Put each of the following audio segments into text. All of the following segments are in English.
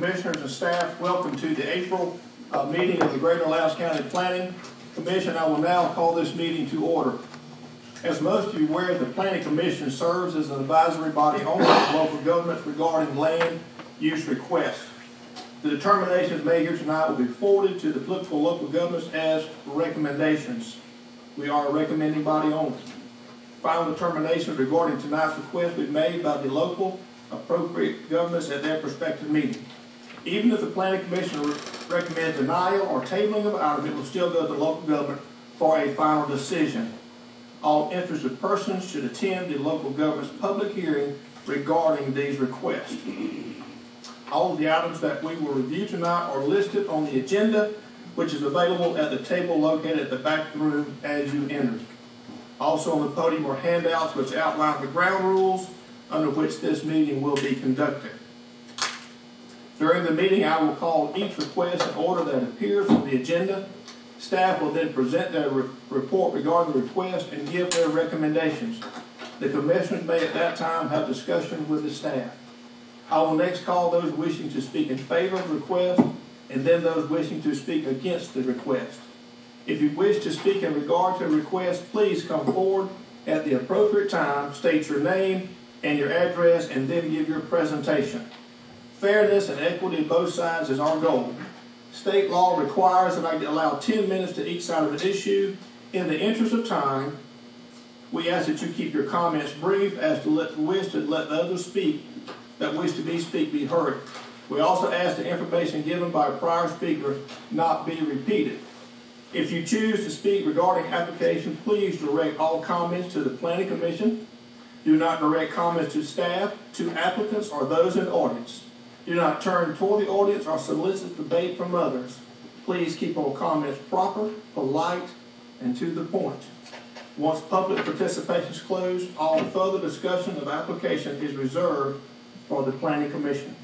Commissioners and staff, welcome to the April uh, meeting of the Greater Lowndes County Planning Commission. I will now call this meeting to order. As most of you are aware, the Planning Commission serves as an advisory body only to local governments regarding land use requests. The determinations made here tonight will be forwarded to the applicable local governments as recommendations. We are a recommending body only. Final determinations regarding tonight's request will be made by the local appropriate governments at their respective meeting. Even if the planning commission re- recommends denial or tabling of item, it will still go to the local government for a final decision. All interested persons should attend the local government's public hearing regarding these requests. All of the items that we will review tonight are listed on the agenda, which is available at the table located at the back of the room as you enter. Also on the podium are handouts which outline the ground rules under which this meeting will be conducted. During the meeting, I will call each request in order that appears on the agenda. Staff will then present their re- report regarding the request and give their recommendations. The commissioners may at that time have discussion with the staff. I will next call those wishing to speak in favor of the request and then those wishing to speak against the request. If you wish to speak in regard to the request, please come forward at the appropriate time, state your name and your address, and then give your presentation. Fairness and equity of both sides is our goal. State law requires that I allow 10 minutes to each side of an issue. In the interest of time, we ask that you keep your comments brief as to let, wish to let others speak that wish to be speak be heard. We also ask the information given by a prior speaker not be repeated. If you choose to speak regarding application, please direct all comments to the planning commission. Do not direct comments to staff, to applicants, or those in audience. Do not turn toward the audience or solicit debate from others. Please keep all comments proper, polite, and to the point. Once public participation is closed, all further discussion of application is reserved for the planning commission.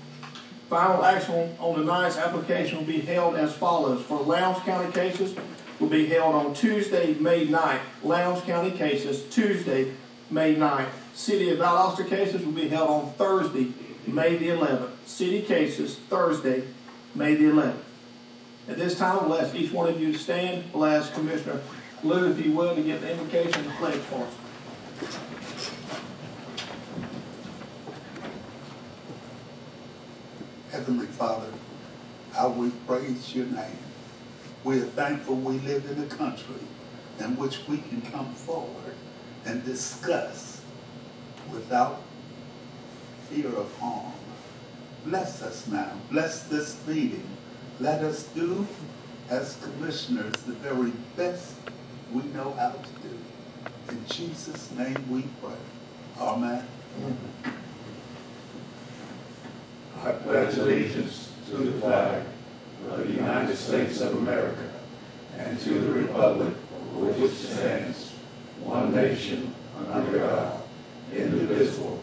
Final action on tonight's application will be held as follows. For Lowndes County cases, will be held on Tuesday, May 9th. Lowndes County cases, Tuesday, May 9th. City of Valdosta cases will be held on Thursday, May the 11th. City cases, Thursday, May the 11th. At this time, we'll ask each one of you to stand. We'll ask Commissioner Lou, if you will, to get the invocation and pledge for us. Heavenly Father, I will praise your name. We are thankful we live in a country in which we can come forward and discuss without fear of harm. Bless us now. Bless this meeting. Let us do as commissioners the very best we know how to do. In Jesus' name we pray. Amen. I pledge allegiance to the flag of the United States of America and to the republic for which it stands, one nation, under God, indivisible,